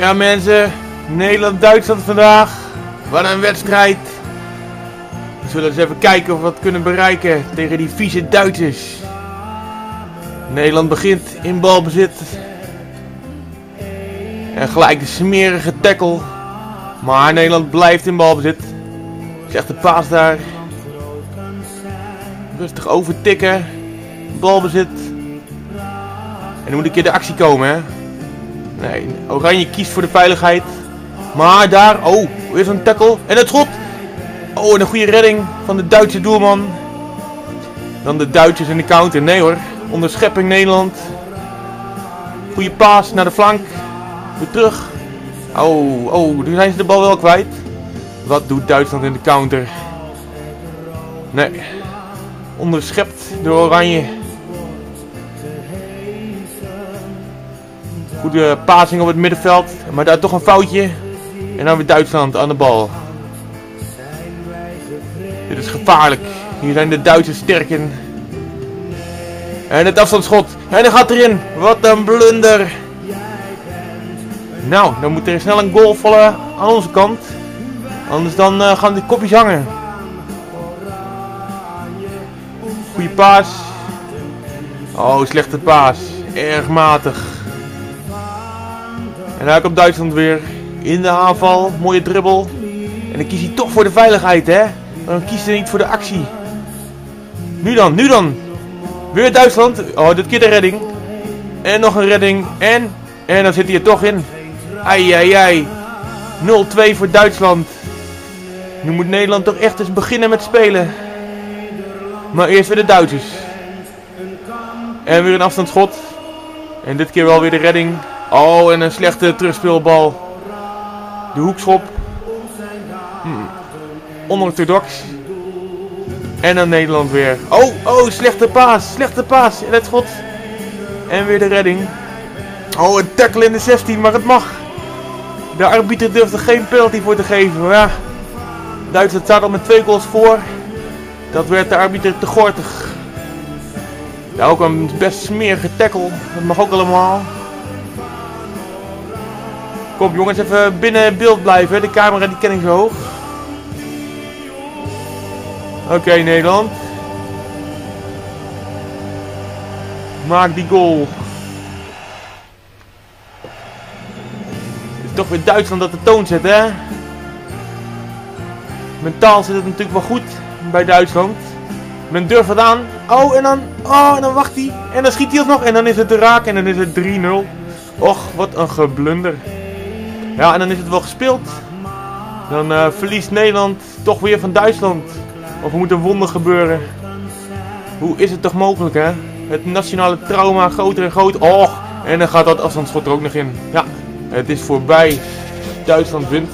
Ja mensen, Nederland-Duitsland vandaag. Wat een wedstrijd. We zullen eens even kijken of we wat kunnen bereiken tegen die vieze Duitsers. Nederland begint in balbezit. En gelijk de smerige tackle. Maar Nederland blijft in balbezit. Zegt de paas daar. Rustig overtikken. Balbezit. En dan moet een keer de actie komen hè. Nee, Oranje kiest voor de veiligheid. Maar daar, oh, weer zo'n tackle. En het schot. Oh, en een goede redding van de Duitse doelman. Dan de Duitsers in de counter. Nee hoor, onderschepping Nederland. Goede paas naar de flank. Weer terug. Oh, oh, nu zijn ze de bal wel kwijt. Wat doet Duitsland in de counter? Nee. Onderschept door Oranje. Goede passing op het middenveld. Maar daar toch een foutje. En dan weer Duitsland aan de bal. Dit is gevaarlijk. Hier zijn de Duitsers sterk in. En het afstandsschot. En hij gaat erin. Wat een blunder. Nou, dan moet er snel een goal vallen aan onze kant. Anders dan uh, gaan de kopjes hangen. Goeie paas. Oh, slechte paas. Erg matig. En daar komt Duitsland weer in de aanval. Mooie dribbel. En dan kiest hij toch voor de veiligheid, hè? Dan kiest hij niet voor de actie. Nu dan, nu dan. Weer Duitsland. Oh, dit keer de redding. En nog een redding. En, en dan zit hij er toch in. Ai, ai, ai. 0-2 voor Duitsland. Nu moet Nederland toch echt eens beginnen met spelen. Maar eerst weer de Duitsers. En weer een afstandsschot. En dit keer wel weer de redding. Oh, en een slechte terugspeelbal. De hoekschop. Hmm. Onorthodox. En dan Nederland weer. Oh, oh, slechte paas. Slechte paas. En het schot. En weer de redding. Oh, een tackle in de 16, maar het mag. De arbiter durft er geen penalty voor te geven. Ja, Duitsland staat al met twee goals voor. Dat werd de arbiter te gortig. Ja, ook een best smerige tackle. Dat mag ook allemaal. Kom jongens, even binnen beeld blijven. De camera die ken ik zo hoog. Oké Nederland. Maak die goal. Het is toch weer Duitsland dat de toon zet hè. Mentaal zit het natuurlijk wel goed bij Duitsland. Men durft het aan. Oh en dan, oh en dan wacht hij. En dan schiet hij nog en dan is het te raak en dan is het 3-0. Och, wat een geblunder. Ja, en dan is het wel gespeeld. Dan uh, verliest Nederland toch weer van Duitsland. Of er moet een wonder gebeuren. Hoe is het toch mogelijk, hè? Het nationale trauma groter en groter. Och, en dan gaat dat afstandsschot er ook nog in. Ja, het is voorbij. Duitsland wint.